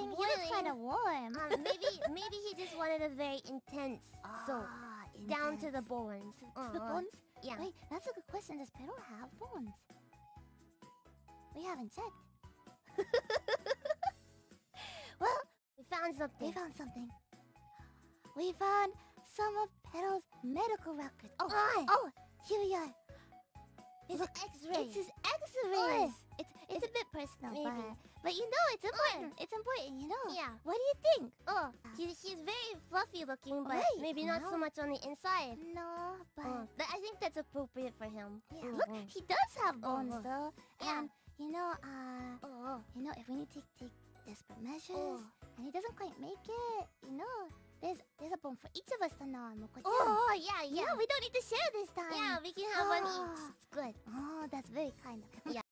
He looks Boiling. kind of warm. Um, maybe maybe he just wanted a very intense soap. Ah, Down to the bones. To the Uh-huh. bones? Yeah. Wait, that's a good question. Does Pero have bones? We haven't checked. well, We found we something. found something. We found some of Pero's medical records. Oh, Ah. oh, here we are. His Look, X-rays. It's his X-rays. Personal, Maybe. but but you know it's important. It's important, you know. Yeah. What do you think? Oh, he, he's very fluffy looking, but Wait, maybe not no. so much on the inside. No, but Oh, but I think that's appropriate for him. yeah, look, Mhm. he does have bones Uh-huh. though, Yeah. and you know, uh, Oh, you know, if we need to take desperate measures Oh. and he doesn't quite make it, you know, there's there's a bone for each of us to know. Oh, yeah, You yeah. we don't need to share this time. Yeah, we can have one Oh. each. It's good. Oh, that's very kind of him. Yeah.